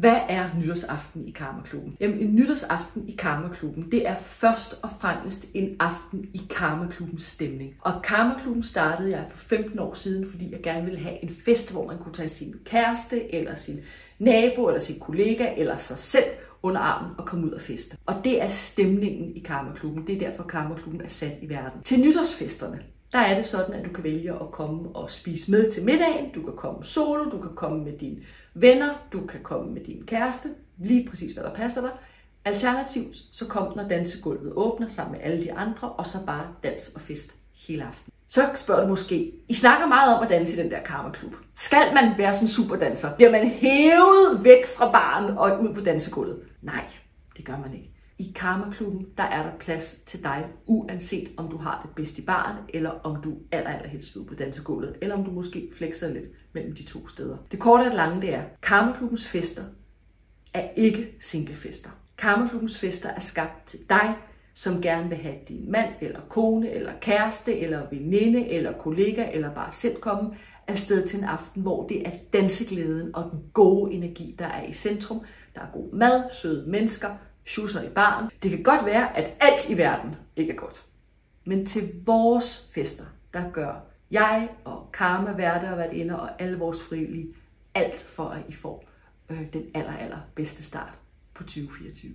Hvad er nytårsaften i Karmaklubben? Jamen, en nytårsaften i Karmaklubben, det er først og fremmest en aften i Karmaklubbens stemning. Og Karmaklubben startede jeg for 15 år siden, fordi jeg gerne ville have en fest, hvor man kunne tage sin kæreste, eller sin nabo, eller sin kollega, eller sig selv under armen og komme ud og feste. Og det er stemningen i Karmaklubben. Det er derfor, Karmaklubben er sat i verden. Til nytårsfesterne, der er det sådan, at du kan vælge at komme og spise med til middagen. Du kan komme solo, du kan komme med dine venner, du kan komme med din kæreste, lige præcis hvad der passer dig. Alternativt, så kom når dansegulvet åbner sammen med alle de andre, og så bare dans og fest hele aften. Så spørger du måske, I snakker meget om at danse i den der karmaklub. Skal man være sådan en superdanser? Bliver man hævet væk fra baren og ud på dansegulvet? Nej, det gør man ikke. I Karmaklubben, der er der plads til dig, uanset om du har det bedst i barn, eller om du aller, allerhelst vil på dansegulvet, eller om du måske flexer lidt mellem de to steder. Det korte og lange, det er, Karmaklubbens fester er ikke singlefester. Karmaklubbens fester er skabt til dig, som gerne vil have din mand, eller kone, eller kæreste, eller veninde, eller kollega, eller bare selv komme afsted til en aften, hvor det er danseglæden og den gode energi, der er i centrum. Der er god mad, søde mennesker, schusser i barn. Det kan godt være, at alt i verden ikke er godt. Men til vores fester, der gør jeg og Karma, Værte og Værtinder og alle vores frivillige alt for, at I får øh, den aller, aller bedste start på 2024.